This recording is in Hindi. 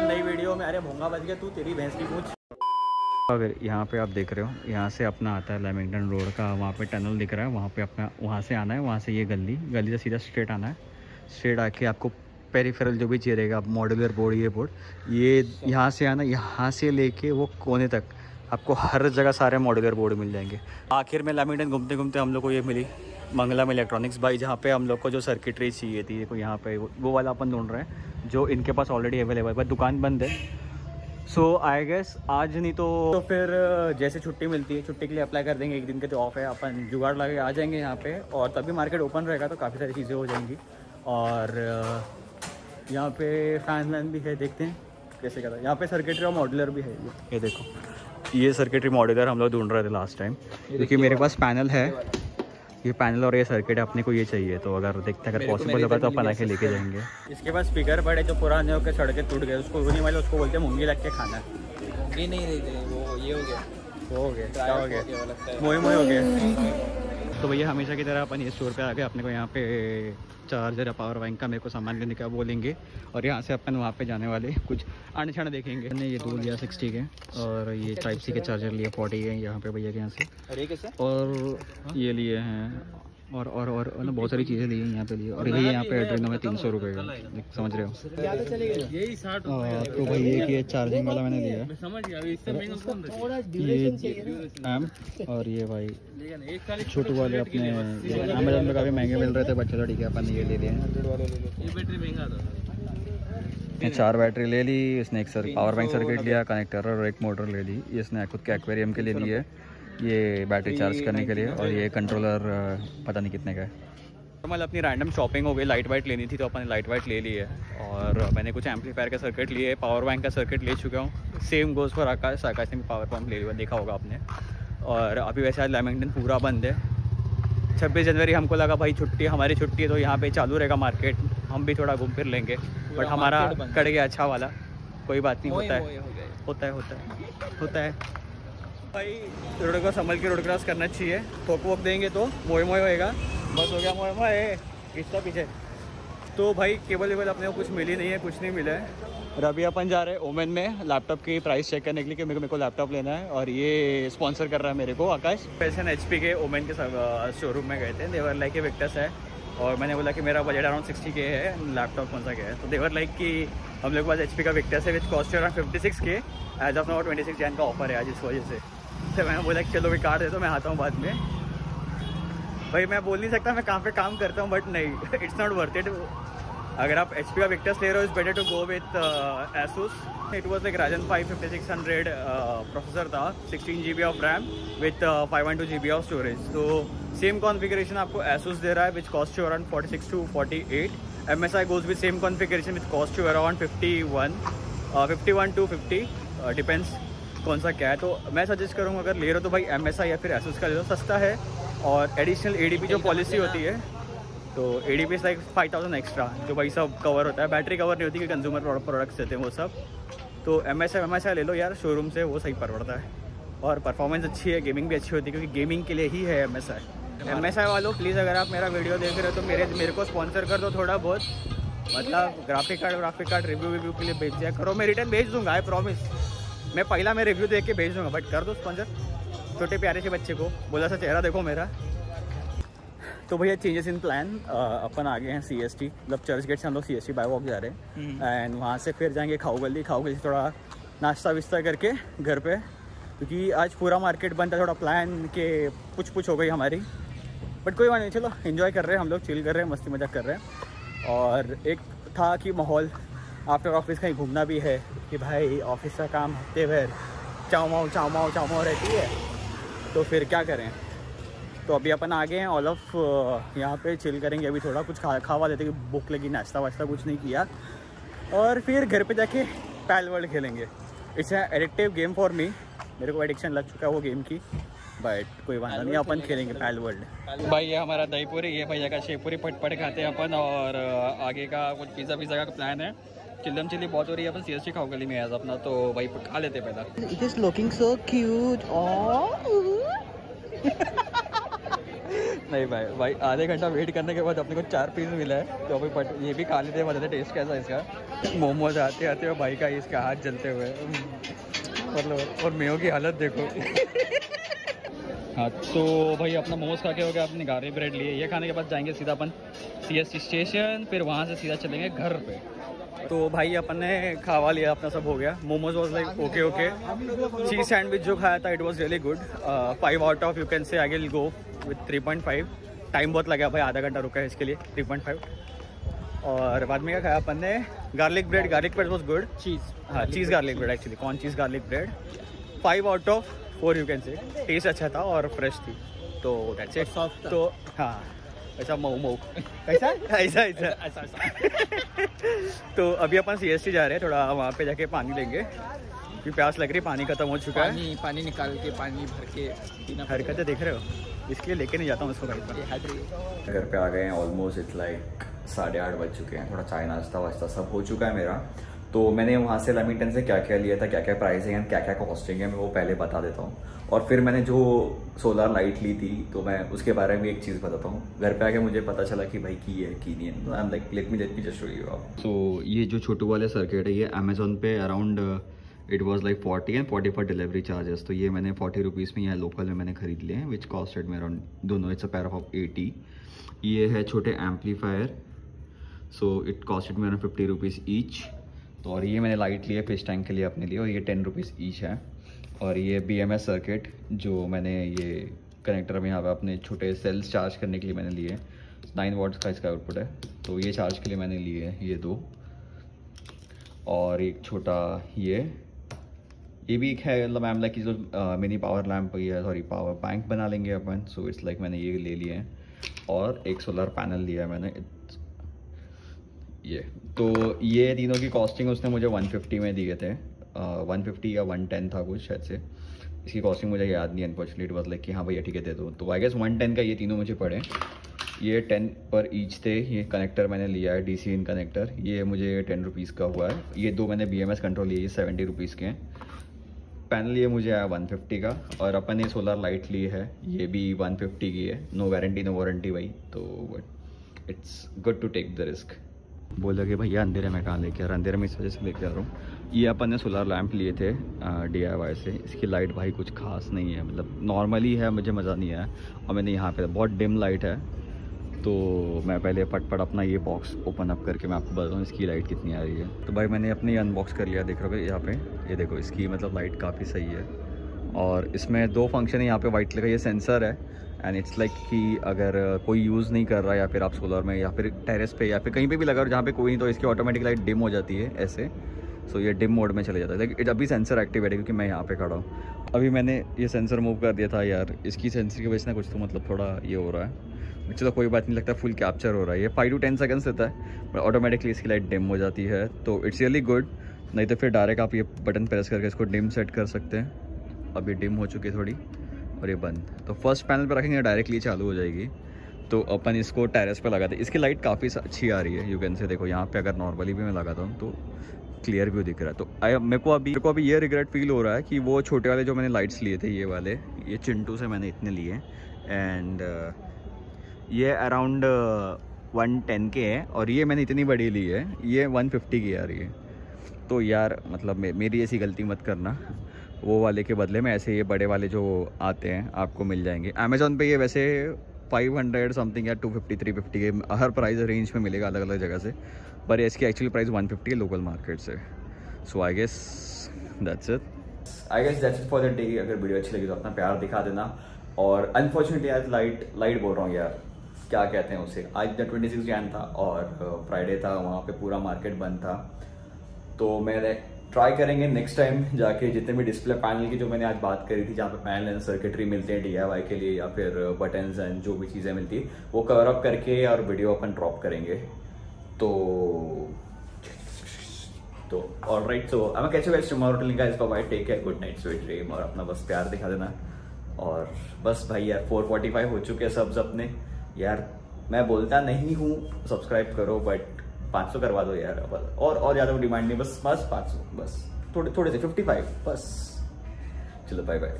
साथ नई वीडियो में। अरे भोंगा बज गया, तू तेरी भैंस की पूछ। अगर यहाँ पे आप देख रहे हो, यहाँ से अपना आता है लेमिंगटन रोड का, वहाँ पे टनल दिख रहा है, वहाँ पे अपना, वहाँ से आना है, वहाँ से ये गली गली से सीधा स्ट्रेट आना है। स्ट्रेट आके आपको पेरीफेरल जो भी चाहिए रहेगा मॉडुलर बोर्ड ये बोर्ड ये यहाँ से आना, यहाँ से लेके वो कोने तक। आपको हर जगह सारे मॉड्यूलर बोर्ड मिल जाएँगे। आखिर में लेमिंगटन घूमते घूमते हम लोग को ये मिली मंगलम इलेक्ट्रॉनिक्स भाई जहाँ पे हम लोग को जो सर्किटरी चाहिए थी देखो यहाँ पे वो वाला अपन ढूंढ रहे हैं जो इनके पास ऑलरेडी अवेलेबल है। दुकान बंद है। सो आई गेस आज नहीं तो, तो फिर जैसे छुट्टी मिलती है छुट्टी के लिए अप्लाई कर देंगे। एक दिन के तो ऑफ़ है अपन जुगाड़ लगा के आ जाएँगे यहाँ पे। और तभी मार्केट ओपन रहेगा तो काफ़ी सारी चीज़ें हो जाएँगी। और यहाँ पे फ़ैन वैन भी है देखते हैं कैसे करता है। यहाँ पे सर्किटरी और मॉड्यूलर भी है ये देखो। ये सर्किटरी मॉड्यूलर हम लोग ढूंढ रहे थे लास्ट टाइम क्योंकि मेरे पास पैनल है। ये पैनल और ये सर्किट अपने को ये चाहिए तो अगर देखते हैं अगर पॉसिबल होगा तो अपन आके लेके जाएँगे। इसके पास स्पीकर पड़े जो पुराने होकर सड़के टूट गए उसको होने वाले उसको बोलते हैं मूँगी लग के खाना। ये नहीं देते वो ये हो गया। वो हो गया क्या हो गया? मोए मोए हो। गया। तो भैया हमेशा की तरह अपन ये स्टोर पे आ गए अपने को यहाँ पे चार्जर या पावर बैंक का मेरे को सामान लेने का वो लेंगे। और यहाँ से अपन वहाँ पे जाने वाले कुछ छाने देखेंगे। हमने ये दो लिया सिक्सटी के और ये टाइप सी के चार्जर लिए फोर्टी के यहाँ पे भैया के यहाँ से। और ये लिए हैं और और और मतलब बहुत सारी चीज़ें ली हैं यहाँ पे लिए और ये यहाँ पे एड्रीनो में तीन सौ रुपये का। समझ रहे हो? यही साठ हाँ, तो भाई ये कि चार्जिंग वाला मैंने लिया है समझ गया ये एम और ये भाई छोटू वाले अपने अमेजोन में काफ़ी महँगे मिल रहे थे बच्चे तो ठीक है अपन ये ले लिए। ये बैटरी महँगा था। ये चार बैटरी ले ली इसने एक सर पावर बैंक सर्किट लिया कनेक्टर और एक मोटर ले ली। ये इसने खुद के एक्वेरियम के लिए ली है ये बैटरी चार्ज करने के लिए और ये कंट्रोलर पता नहीं कितने का है। नॉर्मल अपनी रैंडम शॉपिंग हो गई लाइट वाइट लेनी थी तो अपन लाइट वाइट ले ली है और मैंने कुछ एम्पलीफायर का सर्किट लिए पावर बैंक का सर्किट ले चुका हूँ। Same goes for Akash Akash ने भी पावर पम्प ले लिया देखा होगा आपने। और अभी वैसे आज लेमिंगटन पूरा बंद है। छब्बीस जनवरी हमको लगा भाई छुट्टी हमारी छुट्टी है तो यहाँ पे चालू रहेगा मार्केट हम भी थोड़ा घूम फिर लेंगे। बट हमारा कट गया अच्छा वाला। कोई बात नहीं होता है। होता है होता है। होता है। भाई, रोड को संभल के रोड क्रॉस करना चाहिए। ठोक वोक देंगे तो मोए मोए होएगा। बस हो गया मोए मोए। किसका पीछे। तो भाई, केबल वेबल अपने को कुछ मिली नहीं है, कुछ नहीं मिला है। और अभी अपन जा रहे हैं ओमेन में। लैपटॉप की प्राइस चेक करने के लिए कि मेरे को लैपटॉप लेना है। और ये स्पॉन्सर कर रहा है मेरे को, आकाश। पैसे एच पी के ओमेन के शोरूम में गए थे। देवर लाइक के विक्टस है। और मैंने बोला कि मेरा बजट अराउंड सिक्सटी के है। लैपटॉप कौन सा क्या है? तो देवर लाइक कि हम लोग के पास एचपी का विक्टस है with cost around fifty six K as of now twenty six Jan का ऑफ़र है आज इस वजह से। तो मैंने बोला, चलो भी कार्ड दे दो मैं आता हूँ बाद में. भाई, मैं बोल नहीं सकता, मैं कहाँ पे काम करता हूँ बट नहीं इट्स नॉट वर्थ इट अगर आप एच पी का विक्टर्स ले रहे हो it's better to go with Asus it was like Ryzen five fifty six hundred processor था sixteen G B of RAM with five one two G B of storage तो सेम कॉन्फिगरेशन आपको एसूस दे रहा है which cost you around forty six to forty eight M S I goes with same configuration which cost you around fifty one fifty one to fifty depends कौन सा क्या है? तो मैं सजेस्ट करूँगा अगर ले रहे हो तो भाई MSI या फिर एस का ले लो सस्ता है। और एडिशनल एडीपी जो पॉलिसी होती है तो A D P like five thousand extra जो भाई सब कवर होता है। बैटरी कवर नहीं होती कि कंज्यूमर प्रोडक्ट्स देते हैं वो सब। तो एम एस एम एस ले लो यार शोरूम से वो सही पड़ता है। और परफॉर्मेंस अच्छी है गेमिंग भी अच्छी होती है क्योंकि गेमिंग के लिए ही है M S I M S I वालों प्लीज़ अगर आप मेरा वीडियो देख रहे हो तो मेरे मेरे को स्पॉन्सर कर दो थोड़ा बहुत। मतलब graphic card graphic card review review के लिए भेज दिया करो। मैं रिटर्न भेज दूँगा आई प्रॉमिस मैं पहला मैं रिव्यू देख के भेज दूँगा बट कर दो स्पॉन्सर छोटे प्यारे से बच्चे को। बोला सा चेहरा देखो मेरा। तो भैया चेंजेस इन प्लान अपन आ गए हैं सी एस टी मतलब चर्च गेट से हम लोग C S T by walk जा रहे हैं। And hmm. वहाँ से फिर जाएँगे खाओ गली खाओ गली थोड़ा नाश्ता विस्ता करके घर पे। क्योंकि आज पूरा मार्केट बंद था थोड़ा प्लान के पुछ पुछ हो गई हमारी। बट कोई बात नहीं चलो इन्जॉय कर रहे हैं हम लोग चिल कर रहे हैं मस्ती मज़ाक कर रहे हैं। और एक था कि माहौल आफ्टर ऑफ़िस कहीं घूमना भी है कि भाई ऑफ़िस का काम हफ़्ते भर चाव माओ चाव माओ चाव माओ रहती है तो फिर क्या करें? तो अभी अपन आ गए हैं ऑल ऑफ़ यहाँ पे चिल करेंगे अभी थोड़ा कुछ खा खावा देते कि भूख लगी नाश्ता वाश्ता कुछ नहीं किया। और फिर घर पे जाके पैल वर्ल्ड खेलेंगे। It's addictive game for me मेरे को एडिक्शन लग चुका है वो गेम की। बट कोई बात नहीं अपन खेलेंगे पैल वर्ल्ड भाई ये हमारा दही पूरी ये भैया का शेपुरी पट पट खाते हैं अपन और आगे का कुछ पिज़्ज़ा पिज़्ज़ा का प्लान है। चिल्लम चिल्ली बहुत हो रही है अपन सी एस टी खाओ गली में आज अपना तो भाई खा लेते पहला। It is looking so cute नहीं भाई भाई आधे घंटा वेट करने के बाद अपने को चार पीस मिला है तो अभी बट ये भी खा लेते हैं बताते टेस्ट कैसा है इसका। मोमोज आते आते हुए भाई का इसका हाथ जलते हुए। मतलब और मेयो की हालत देखो। हाँ तो भाई अपना मोमोज खा के हो गया अपने गार्लिक ब्रेड लिए। ये खाने के बाद जाएँगे सीधा अपन सीएसटी स्टेशन फिर वहाँ से सीधा चलेंगे घर पे। तो भाई अपन ने खावा लिया अपना सब हो गया। Momos was like okay okay cheese sandwich जो खाया था it was really good five out of you can say I will go with three point five time बहुत लगा भाई आधा घंटा रुका है इसके लिए थ्री पॉइंट फाइव और बाद में क्या खाया अपन ने? Garlic bread garlic bread was good cheese हाँ चीज़ गार्लिक ब्रेड एक्चुअली कौन cheese garlic bread five out of four you can say taste अच्छा था और फ्रेश थी। तो दैट्स इट था। तो हाँ। ऐसा मऊ मऊ कैसा ऐसा ऐसा ऐसा ऐसा तो अभी अपन सी एस टी जा रहे हैं थोड़ा वहाँ पे जाके पानी लेंगे क्योंकि प्यास लग रही पानी खत्म हो चुका है पानी पानी निकाल के पानी भर के पीना हरकतें देख रहे हो इसके लेके नहीं जाता हूँ उसको कहीं पर घर पे आ गए हैं ऑलमोस्ट इट्स लाइक साढ़े आठ बज चुके हैं। थोड़ा चाय नाश्ता वास्ता सब हो चुका है मेरा। तो मैंने वहाँ से लमिंगटन से क्या क्या लिया था क्या क्या प्राइसिंग है क्या क्या कॉस्टिंग है मैं वो पहले बता देता हूँ। और फिर मैंने जो सोलर लाइट ली थी तो मैं उसके बारे में एक चीज़ बताता हूँ। घर पे आके मुझे पता चला कि भाई की है, की नहीं है। I am like let me let me just you आप सो ये जो छोटू वाले सर्किट है, ये अमेजोन पे around it was like forty and forty for delivery charges तो ये मैंने फोर्टी रुपीज़ में, यहाँ लोकल में मैंने खरीद लिए हैं विच कॉस्टेड में अराउंड दोनों इट्स अ पैर ऑफ़ एटी ये है छोटे एम्पलीफायर सो इट कॉस्टेड में अराउंड फिफ्टी रुपीज़ ईच तो और ये मैंने लाइट लिया फ़िश टैंक के लिए अपने लिए, और ये टेन रुपीज़ ईच है। और ये बी एम एस सर्किट जो मैंने ये कनेक्टर में यहाँ पे अपने छोटे सेल्स चार्ज करने के लिए मैंने लिए नाइन वॉट्स का इसका आउटपुट है। तो ये चार्ज के लिए मैंने लिए हैं ये दो। और एक छोटा ये। ये भी एक है मतलब मैम लाइक जो मिनी पावर लैम्प ये सॉरी पावर बैंक बना लेंगे अपन। सो इट्स लाइक मैंने ये ले लिए हैं। और एक सोलर पैनल लिया है मैंने। ये। तो ये तीनों की कॉस्टिंग उसने मुझे 150 में दिए थे। वन फिफ्टी या वन टेन था कुछ, शायद से। इसकी कॉस्टिंग मुझे याद नहीं अनफॉर्चुनेटली बस लाइक कि हाँ भैया ठीक है, दे दो। तो आई गेस वन टेन का ये तीनों मुझे पड़े। ये टेन पर ईच थे, ये कनेक्टर मैंने लिया है डी सी इन कनेक्टर ये मुझे टेन रुपीज़ का हुआ है। ये दो मैंने बी एम एस कंट्रोल लिए, ये सेवेंटी रुपीज़ के हैं। पैनल ये मुझे आया 150 का, और अपन ने सोलर लाइट ली है, ये भी 150 की है। नो गारंटी नो वारंटी भाई। तो but it's good to take the risk बोला कि भैया अंधेरे में कहाँ लेके आ रहा अंधेरे में इस वजह से लेके आ रहा हूँ। ये अपन ने सोलर लैंप लिए थे डी आई से। इसकी लाइट भाई कुछ खास नहीं है मतलब नॉर्मली है, मुझे मज़ा नहीं आया। और मैंने यहाँ पे, बहुत डिम लाइट है। तो मैं पहले फटफट अपना ये बॉक्स ओपन अप करके मैं आपको बता बताऊँ इसकी लाइट कितनी आ रही है। तो भाई मैंने अपने अनबॉक्स कर लिया, देख रहे हो यहाँ पे। ये देखो, इसकी मतलब लाइट काफ़ी सही है। और इसमें दो फ़ंक्शन है, यहाँ पे वाइट कलर का ये सेंसर है। एंड इट्स लाइक कि अगर कोई यूज़ नहीं कर रहा या फिर आप सोलर में या फिर टेरेस पे या फिर कहीं पे भी लगा और जहाँ पे कोई नहीं तो इसकी ऑटोमेटिक लाइट डिम हो जाती है, ऐसे। सो ये डिम मोड में चले जाता है। लेकिन अभी सेंसर एक्टिवेट है क्योंकि मैं यहाँ पे खड़ा हूँ। अभी मैंने ये सेंसर मूव कर दिया था यार। इसकी सेंसर की वजह से कुछ तो मतलब थोड़ा ये हो रहा है। चलो कोई बात नहीं लगता फुल कैप्चर हो रहा है। ये फाइव टू टेन सेकंड्स देता है बट ऑटोमेटिकली इसकी लाइट डिम हो जाती है। तो इट्स रियली गुड नहीं तो फिर डायरेक्ट आप ये बटन प्रेस करके इसको डिम सेट कर सकते हैं। अभी डिम हो चुकी है थोड़ी, और ये बंद। तो फ़र्स्ट पैनल पर रखेंगे डायरेक्टली चालू हो जाएगी। तो अपन इसको टेरेस पे लगाते हैं। इसकी लाइट काफ़ी अच्छी आ रही है यू कैन से देखो, यहाँ पे अगर नॉर्मली भी मैं लगाता हूँ तो क्लियर व्यू दिख रहा है। तो आई मेरे को अभी मेरे को अभी ये रिग्रेट फील हो रहा है कि वो छोटे वाले जो मैंने लाइट्स लिए थे ये वाले ये चिंटू से मैंने इतने लिए। एंड ये अराउंड वन टेन के है और ये मैंने इतनी बड़ी ली है ये वन फिफ्टी की रही है। तो यार मतलब मे, मेरी ऐसी गलती मत करना। वो वाले के बदले में ऐसे ये बड़े वाले जो आते हैं आपको मिल जाएँगे। अमेजोन पे ये वैसे 500 समथिंग या 250 350 के, हर प्राइस रेंज में मिलेगा अलग अलग जगह से। पर इसकी एक्चुअली प्राइस 150 है लोकल मार्केट से। So I guess that's it I guess that's it for the day अगर वीडियो अच्छी लगी तो अपना प्यार दिखा देना। और अनफॉर्चुनेटली आज लाइट लाइट बोल रहा हूँ यार। क्या कहते हैं उसे? आज ट्वेंटी सिक्स जैन था और फ्राइडे था, वहाँ पे पूरा मार्केट बंद था। तो मैंने ट्राई करेंगे नेक्स्ट टाइम जाके जितने भी डिस्प्ले पैनल की जो मैंने आज बात करी थी, जहाँ पे पैनल एंड सर्किटरी मिलते हैं डी के लिए या फिर बटन्स एंड जो भी चीज़ें मिलती है, वो कवर अप करके और वीडियो अपन ड्रॉप करेंगे। तो तो all right so catch you guys tomorrow telling guys bye take care good night sweet dream और अपना बस प्यार दिखा देना। और बस भाई यार 445 हो चुके हैं सब्स अपने। यार, मैं बोलता नहीं हूँ सब्सक्राइब करो बट 500 करवा दो यार और और ज़्यादा डिमांड नहीं, बस बस 500 बस। थोड़े थोड़े से 55 बस। चलो बाय बाय